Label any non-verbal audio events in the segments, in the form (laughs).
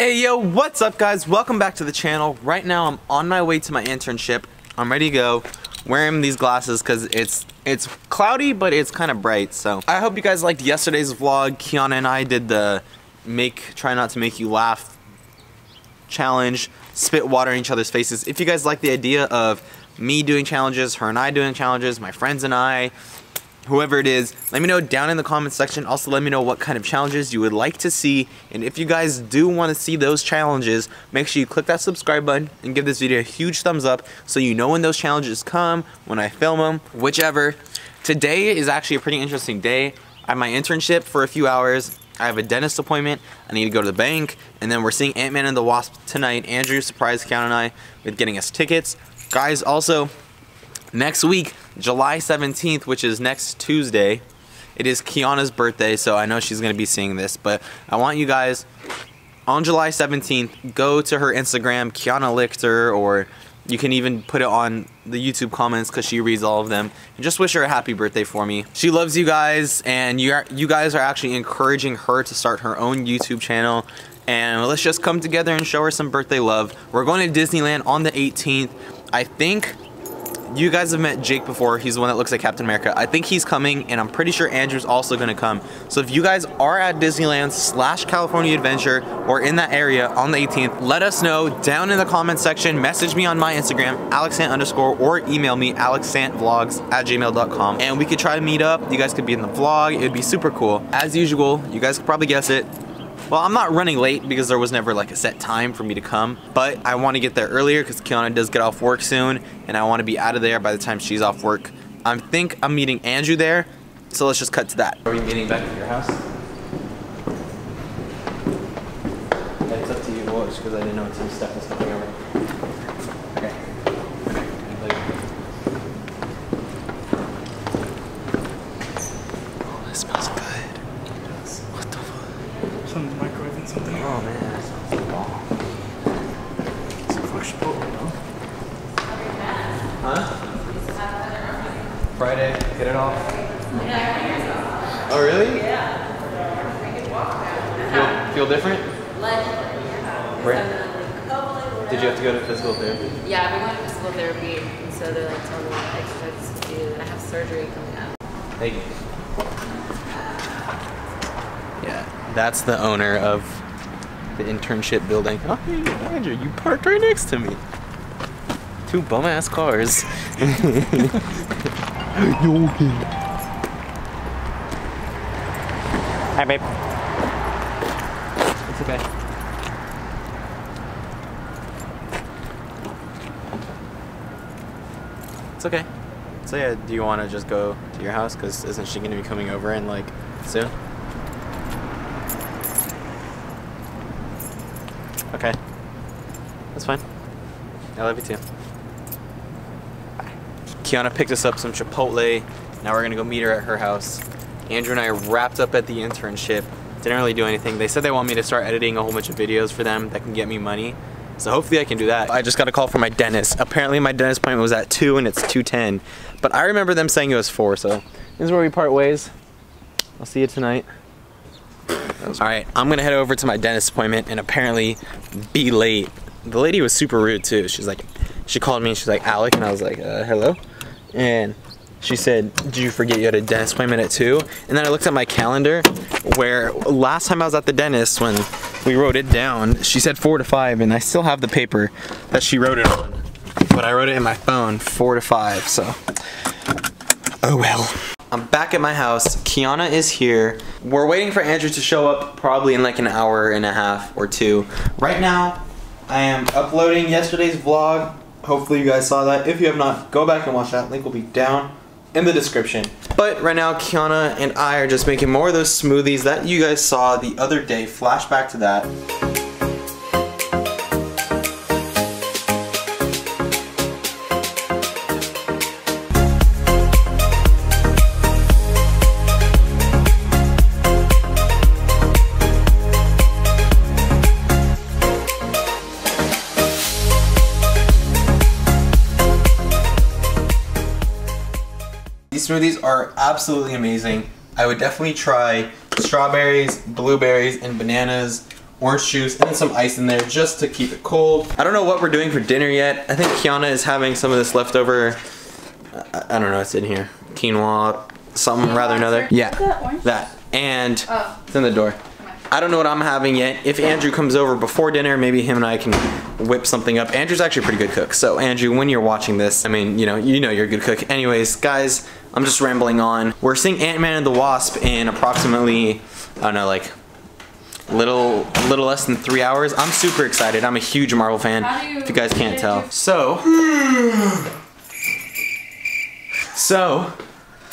Hey yo, what's up guys? Welcome back to the channel. Right now I'm on my way to my internship. I'm ready to go. Wearing these glasses because it's it's cloudy but it's kind of bright. So I hope you guys liked yesterday's vlog. Kiana and I did the make try not to make you laugh challenge, spit water in each other's faces. If you guys like the idea of me doing challenges, her and I doing challenges, my friends and I, whoever it is, let me know down in the comments section. Also, let me know what kind of challenges you would like to see. And if you guys do want to see those challenges, make sure you click that subscribe button and give this video a huge thumbs up so you know when those challenges come, when I film them, whichever. Today is actually a pretty interesting day. I have my internship for a few hours. I have a dentist appointment. I need to go to the bank. And then we're seeing Ant-Man and the Wasp tonight. Andrew surprised Count and I with getting us tickets. Guys, also, next week, July 17th, which is next Tuesday, it is Kiana's birthday, so I know she's going to be seeing this, but I want you guys, on July 17th, go to her Instagram, Kiana Lichter, or you can even put it on the YouTube comments because she reads all of them. And just wish her a happy birthday for me. She loves you guys, and you, are, you guys are actually encouraging her to start her own YouTube channel. And let's just come together and show her some birthday love. We're going to Disneyland on the 18th. I think you guys have met Jake before. He's the one that looks like Captain America. I think he's coming, and I'm pretty sure Andrew's also gonna come. So if you guys are at Disneyland slash California Adventure or in that area on the 18th, let us know down in the comments section. Message me on my Instagram, alecsant underscore, or email me, alecsantvlogs at gmail.com. And we could try to meet up. You guys could be in the vlog. It would be super cool. As usual, you guys could probably guess it. Well, I'm not running late because there was never like a set time for me to come, but I want to get there earlier because Kiana does get off work soon, and I want to be out of there by the time she's off work. I think I'm meeting Andrew there, so let's just cut to that. Are we meeting back at your house? It's up to you, watch, because I didn't know until Steph was coming over. Okay. Oh, that smells good. What the fuck? Some microwave and something. Oh man, that sounds like bomb. Some fresh Chipotle, no? Huh? Friday, get it off? Oh really? Yeah. Feel, feel different? Right. Did you have to go to physical therapy? Yeah, I've been going to physical therapy, and so they're like telling me what exercises to do, and I have surgery coming up. Thank you. Yeah, that's the owner of the internship building. Oh, hey, Andrew, you parked right next to me. Two bum ass cars. (laughs) Hi, babe. It's okay. It's okay. So yeah, do you want to just go to your house? Cause isn't she gonna be coming over in like soon? Okay. That's fine. I love you too. Kiana picked us up some Chipotle. Now we're gonna go meet her at her house. Andrew and I wrapped up at the internship. Didn't really do anything. They said they want me to start editing a whole bunch of videos for them that can get me money. So hopefully I can do that. I just got a call from my dentist. Apparently my dentist appointment was at 2 and it's 2.10. But I remember them saying it was 4, so this is where we part ways. I'll see you tonight. Alright, I'm gonna head over to my dentist appointment and apparently be late. The lady was super rude too. She's like, she called me and she's like, Alec, and I was like, uh, hello? And she said, did you forget you had a dentist appointment at 2? And then I looked at my calendar where last time I was at the dentist when we wrote it down, she said 4 to 5 and I still have the paper that she wrote it on. But I wrote it in my phone, 4 to 5, so. Oh well. I'm back at my house. Kiana is here. We're waiting for Andrew to show up probably in like an hour and a half or two. Right now, I am uploading yesterday's vlog. Hopefully you guys saw that. If you have not, go back and watch that. Link will be down in the description. But right now, Kiana and I are just making more of those smoothies that you guys saw the other day. Flashback to that. These smoothies are absolutely amazing. I would definitely try strawberries, blueberries, and bananas orange juice, and then some ice in there just to keep it cold. I don't know what we're doing for dinner yet. I think Kiana is having some of this leftover, I, I don't know, it's in here. Quinoa, something rather another. Yeah, that that. And Oh. it's in the door. I don't know what I'm having yet. If Andrew comes over before dinner, maybe him and I can whip something up. Andrew's actually a pretty good cook. So Andrew, when you're watching this, I mean, you know, you know you're a good cook. Anyways, guys, I'm just rambling on. We're seeing Ant-Man and the Wasp in approximately, I don't know, like little little less than three hours. I'm super excited. I'm a huge Marvel fan. You- if you guys can't tell. So, so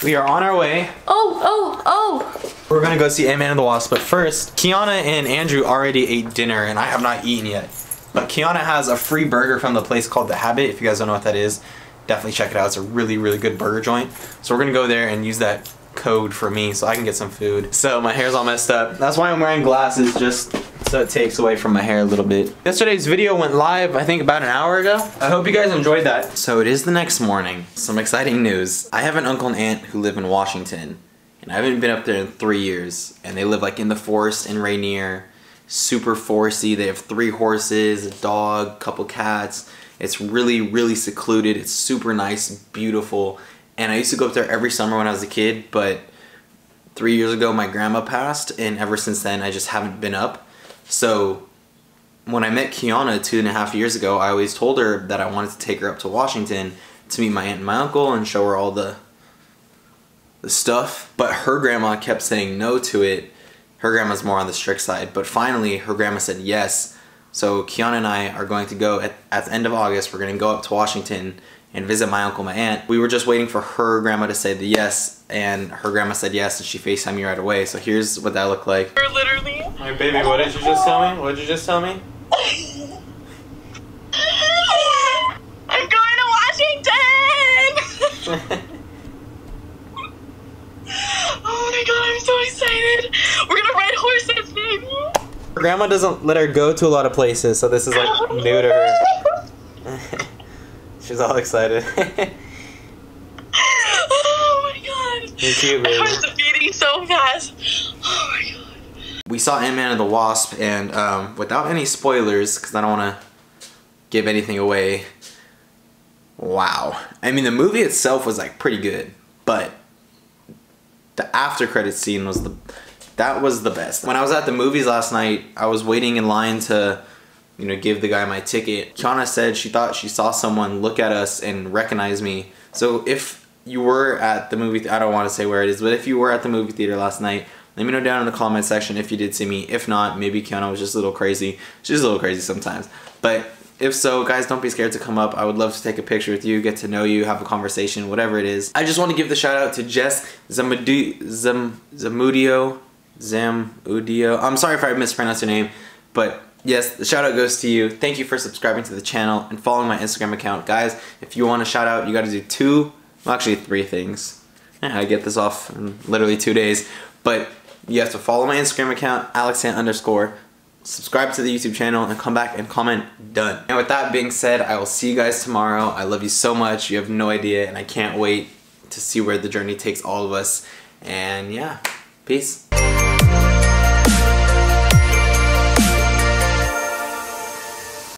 we are on our way. Oh, oh, oh. We're gonna go see Ant-Man and the Wasp, but first, Kiana and Andrew already ate dinner and I have not eaten yet. But Kiana has a free burger from the place called The Habit. If you guys don't know what that is, definitely check it out. It's a really, really good burger joint. So we're gonna go there and use that code for me so I can get some food. So my hair's all messed up. That's why I'm wearing glasses, just so it takes away from my hair a little bit. Yesterday's video went live, I think about an hour ago. I hope you guys enjoyed that. So it is the next morning. Some exciting news. I have an uncle and aunt who live in Washington. And I haven't been up there in three years. And they live like in the forest in Rainier. Super foresty. They have three horses, a dog, couple cats. It's really, really secluded. It's super nice, beautiful. And I used to go up there every summer when I was a kid, but three years ago my grandma passed, and ever since then I just haven't been up. So when I met Kiana two and a half years ago, I always told her that I wanted to take her up to Washington to meet my aunt and my uncle and show her all the the stuff. But her grandma kept saying no to it. Her grandma's more on the strict side. But finally, her grandma said yes. So Kiana and I are going to go at, at the end of August. We're going to go up to Washington and visit my uncle, my aunt. We were just waiting for her grandma to say the yes, and her grandma said yes, and she FaceTimed me right away. So here's what that looked like. You're literally. My baby, what did you just tell me? What did you just tell me? (laughs) I'm going to Washington! (laughs) oh my god, I'm so excited! We're gonna ride horses, baby! Her grandma doesn't let her go to a lot of places, so this is like new to her. (laughs) She's all excited. (laughs) oh my god! Me too, My baby. heart's beating so fast. Oh my god. we saw Ant-Man and the Wasp, and um, without any spoilers, because I don't want to give anything away. Wow. I mean, the movie itself was like pretty good, but the after credit scene was the that was the best. When I was at the movies last night, I was waiting in line to you know give the guy my ticket. Kiana said she thought she saw someone look at us and recognize me. So if you were at the movie, I don't want to say where it is, but if you were at the movie theater last night, let me know down in the comment section if you did see me. If not, maybe Kiana was just a little crazy. She's a little crazy sometimes. But if so, guys, don't be scared to come up. I would love to take a picture with you, get to know you, have a conversation, whatever it is. I just want to give the shout out to Jess Zamudio, Zam, Zamudio. I'm sorry if I mispronounced your name, but yes, the shout out goes to you. Thank you for subscribing to the channel and following my Instagram account. Guys, if you want a shout out, you got to do two, well, actually three things. Yeah, I get this off in literally two days, but you have to follow my Instagram account, alecsant underscore, subscribe to the YouTube channel, and come back and comment done. And with that being said, I will see you guys tomorrow. I love you so much. You have no idea, and I can't wait to see where the journey takes all of us. And yeah, peace.